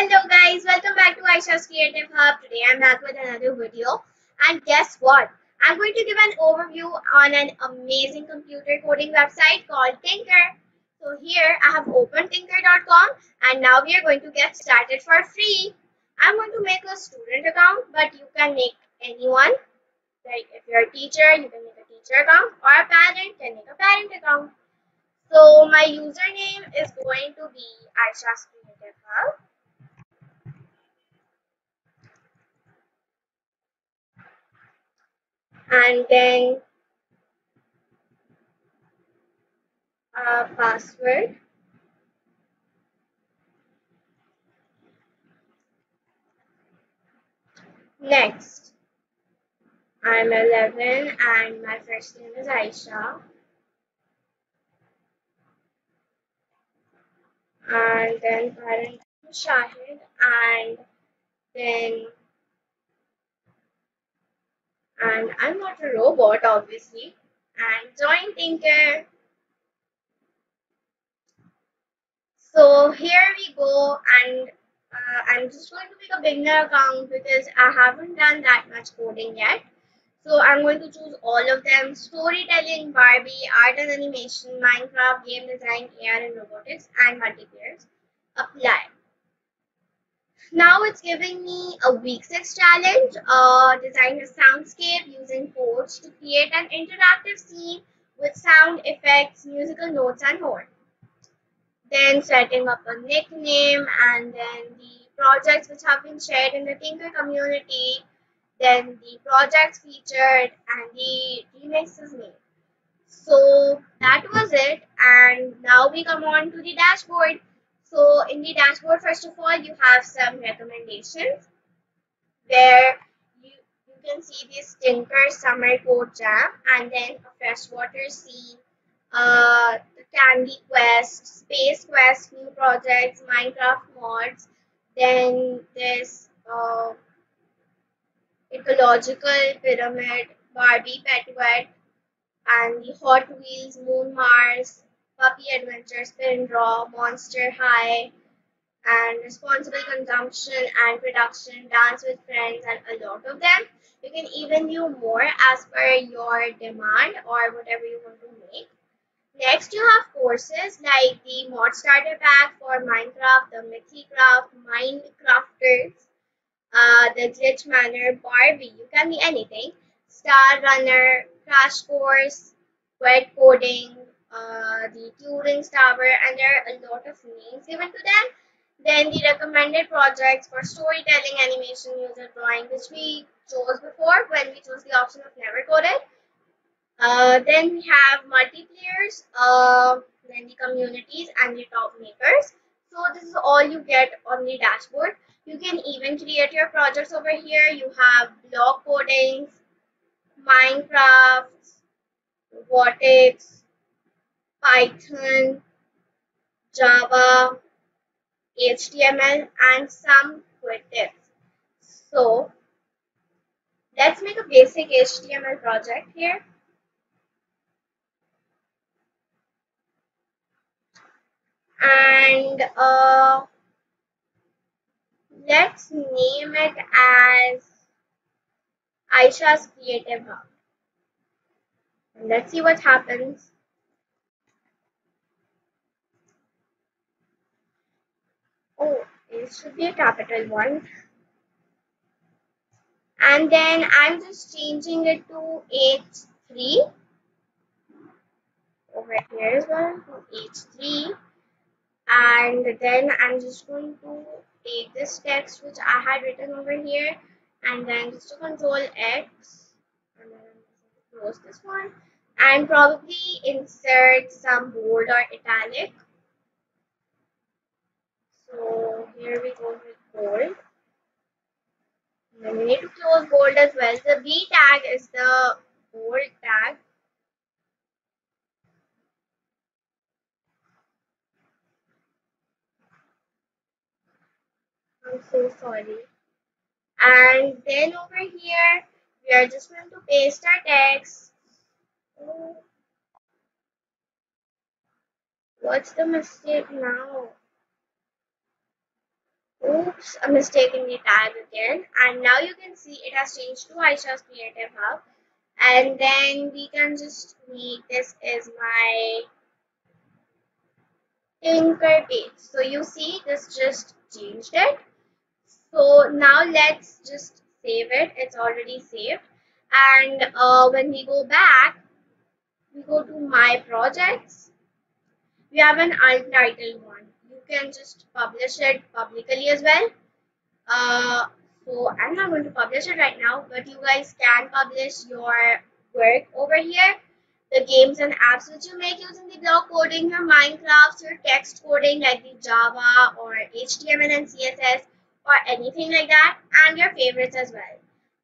Hello guys, welcome back to Ayesha's Creative Hub. Today I'm back with another video and guess what? I'm going to give an overview on an amazing computer coding website called Tynker. So here I have opened tynker.com and now we are going to get started for free. I'm going to make a student account but you can make anyone. Like if you're a teacher, you can make a teacher account or a parent can make a parent account. So my username is going to be Ayesha's Creative Hub. And then a password. Next. I'm 11 and my first name is Ayesha. And then parent Shahid and then and I'm not a robot obviously. And join Tynker so here we go. And uh, I'm just going to make a beginner account because I haven't done that much coding yet. So I'm going to choose all of them. Storytelling Barbie art and animation Minecraft game design AR and robotics and multiplayer. Apply now it's giving me a week 6 challenge, uh, design a soundscape using Forge to create an interactive scene with sound effects, musical notes and more. Then setting up a nickname and then the projects which have been shared in the Tynker community, then the projects featured and the remixes made. So that was it and now we come on to the dashboard so in the dashboard, first of all, you have some recommendations where you, you can see this Tynker Summer Code Jam and then a freshwater scene, uh, the Candy Quest, Space Quest, new projects, Minecraft mods, then this uh, ecological pyramid, Barbie Pet Vet, and the Hot Wheels Moon Mars, Puppy Adventure, Spin Raw, Monster High, and Responsible Consumption and Production, Dance with Friends, and a lot of them. You can even view more as per your demand or whatever you want to make. Next, you have courses like the Mod Starter Pack for Minecraft, the Mythicraft, Minecrafters, uh, the Glitch Manor, Barbie, you can be anything, Star Runner, Crash Course, Web Coding, uh, the Turing Tower, and there are a lot of names given to them. Then the recommended projects for storytelling, animation, user drawing, which we chose before when we chose the option of never coded. Uh, then we have multiplayers, uh, then the communities and the top makers. So this is all you get on the dashboard. You can even create your projects over here. You have block codings, Minecraft, robotics, Python, Java, HTML and some tips. So let's make a basic HTML project here. And uh, let's name it as Ayesha's Creative Hub. And let's see what happens. It should be a capital one. And then I'm just changing it to H3 over here as well to H3 and then I'm just going to take this text which I had written over here. And then just to control X. And then close this one. And probably insert some bold or italic so here we go with bold. Then we need to close bold as well. The B tag is the bold tag. I'm so sorry. And then over here, we are just going to paste our text. Oh. What's the mistake now? Oops a mistake in the tag again. And now you can see it has changed to Ayesha's Creative Hub. And then we can just make this is my Tynker page. So you see this just changed it. So now let's just save it. It's already saved. And uh, when we go back we go to my projects. We have an untitled one can just publish it publicly as well. Uh, so i'm not going to publish it right now but you guys can publish your work over here. The games and apps which you make using the block coding your minecraft your text coding like the java or html and css or anything like that and your favorites as well.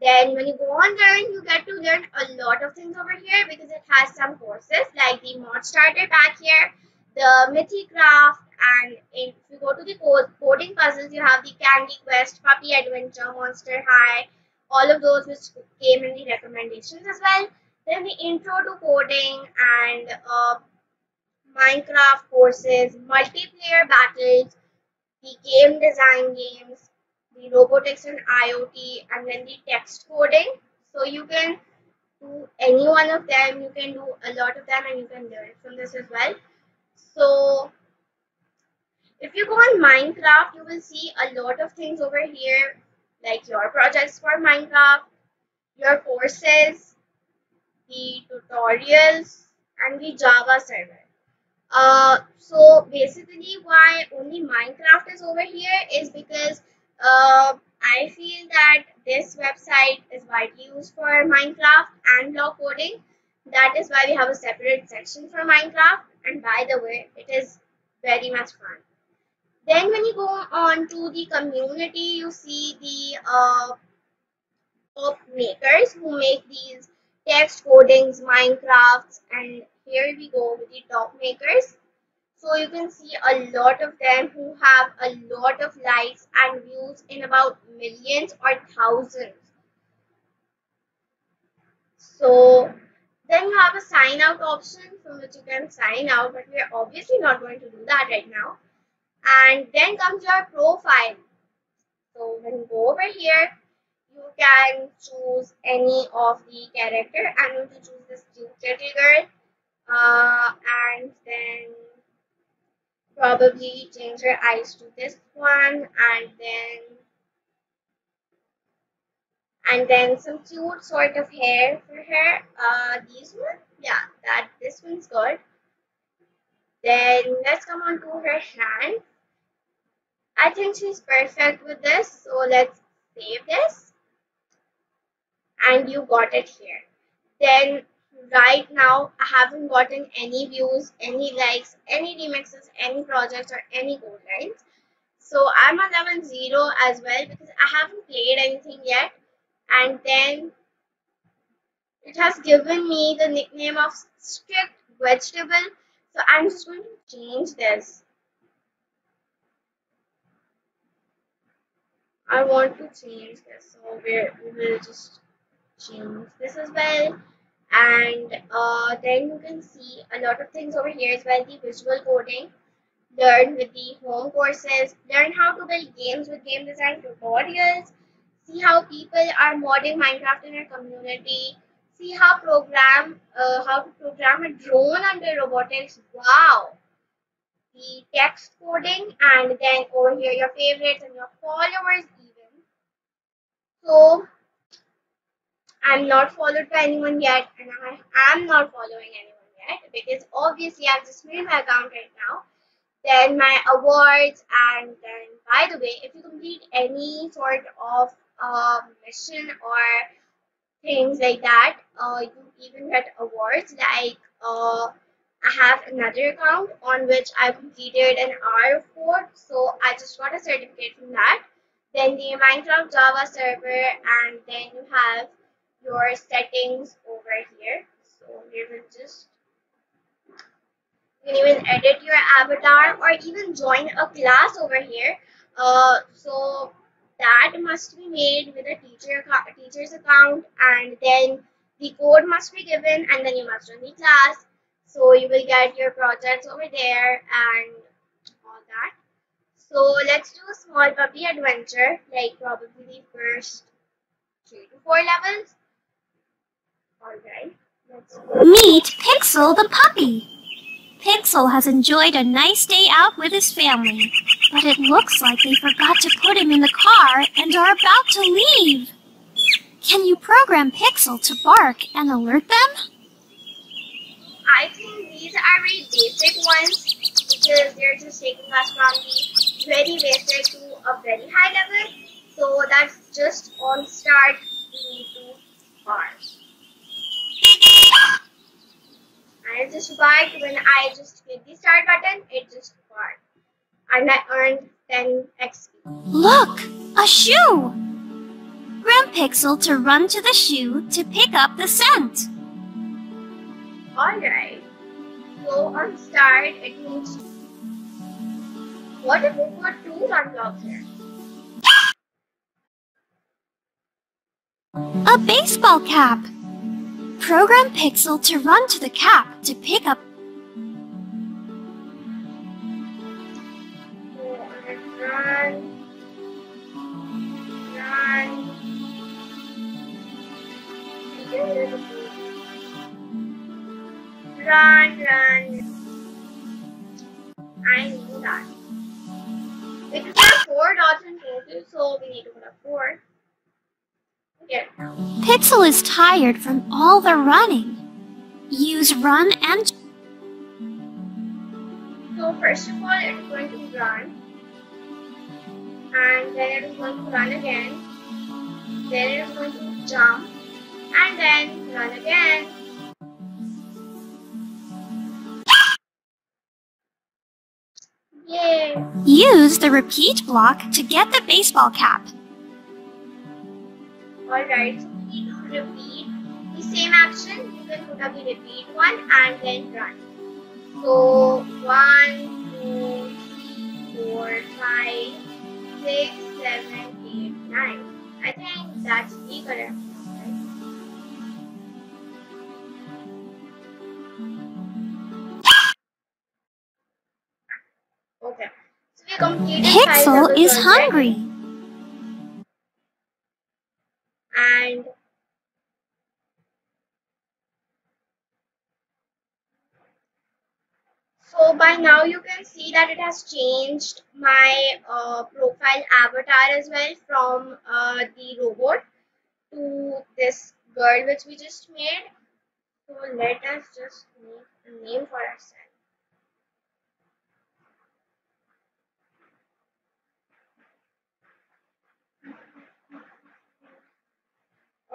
Then when you go on learn, you get to learn a lot of things over here because it has some courses like the mod starter pack here, the Mythicraft, and if you go to the coding puzzles, you have the Candy Quest, Puppy Adventure, Monster High, all of those which came in the recommendations as well. Then the intro to coding and uh, Minecraft courses, multiplayer battles, the game design games, the robotics and IoT, and then the text coding. So you can do any one of them, you can do a lot of them, and you can learn from this as well. So if you go on Minecraft, you will see a lot of things over here, like your projects for Minecraft, your courses, the tutorials, and the Java server. Uh, so basically why only Minecraft is over here is because uh, I feel that this website is widely used for Minecraft and block coding. That is why we have a separate section for Minecraft. And by the way, it is very much fun. Then when you go on to the community, you see the uh, top makers who make these text codings, Minecrafts, and here we go with the top makers. So you can see a lot of them who have a lot of likes and views in about millions or thousands. So then you have a sign out option from which you can sign out, but we're obviously not going to do that right now. And then comes your profile. So when you go over here, you can choose any of the character. I'm going to choose this cute girl. Uh, and then probably change her eyes to this one and then and then some cute sort of hair for her. Uh these one? Yeah that this one's good. Then let's come on to her hand. I think she's perfect with this so let's save this. And you got it here. Then right now I haven't gotten any views, any likes, any remixes, any projects or any gold lines. So I'm on level 0 as well because I haven't played anything yet. And then it has given me the nickname of strict vegetable. So I'm just going to change this. I want to change this. So we will just change this as well and uh, then you can see a lot of things over here as well the visual coding learn with the home courses learn how to build games with game design tutorials see how people are modding minecraft in your community see how program uh, how to program a drone under robotics. Wow. The text coding and then over here your favorites and your followers even. So I'm not followed by anyone yet, and I am not following anyone yet because obviously I've just made my account right now. Then my awards, and then by the way, if you complete any sort of uh, mission or things like that, uh, you even get awards. Like uh, I have another account on which I completed an R fort, so I just got a certificate from that. Then the Minecraft Java server, and then you have your settings over here. So we will just you can even edit your avatar or even join a class over here. Uh, so that must be made with a teacher teacher's account and then the code must be given and then you must join the class. So you will get your projects over there and all that. So let's do a small puppy adventure, like probably the first three to four levels. Alright, let's. Meet Pixel the puppy. Pixel has enjoyed a nice day out with his family, but it looks like they forgot to put him in the car and are about to leave. Can you program Pixel to bark and alert them? I think these are very basic ones because they're just taking us from the very basic to a very high level. So that's just on start we need to bark. And just barked when I just hit the start button, it just barked. I earned 10 XP. Look, a shoe! Grab Pixel to run to the shoe to pick up the scent. Alright. So on start, it means. What if we put two run blocks here? A baseball cap. Program Pixel to run to the cap to pick up. We need to put a four. Here. Pixel is tired from all the running. Use run and So first of all, is going to run, and then it is going to run again. Then is going to jump, and then run again. Yay! use the repeat block to get the baseball cap. Alright, so we need to repeat the same action. You can put up the repeat one and then run. So one, two, three, four, five, six, seven, eight, nine. I think that's the correct. Okay. So we completed Pixel is hungry. By now you can see that it has changed my uh, profile avatar as well from uh, the robot to this girl which we just made. So let us just make a name for ourselves.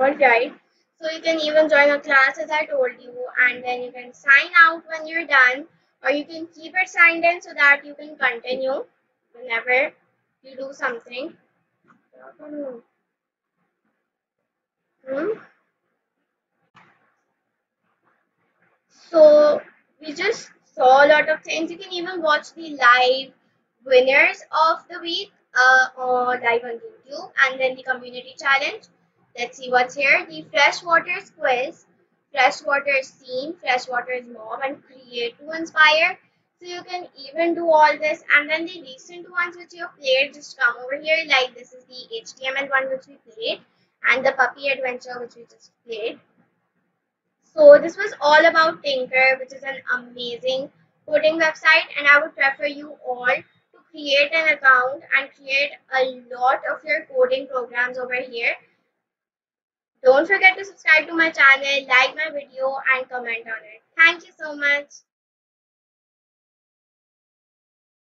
Alright, so you can even join a class as I told you, and then you can sign out when you're done, or you can keep it signed in so that you can continue whenever you do something. Hmm? So we just saw a lot of things. You can even watch the live winners of the week uh, on live on YouTube, and then the community challenge. Let's see what's here. The freshwater quiz, freshwater is scene, freshwater mob, and create to inspire. So you can even do all this, and then the recent ones which you have played, just come over here. Like this is the HTML one which we played, and the puppy adventure which we just played. So this was all about Tynker, which is an amazing coding website, and I would prefer you all to create an account and create a lot of your coding programs over here. Don't forget to subscribe to my channel, like my video and comment on it. Thank you so much.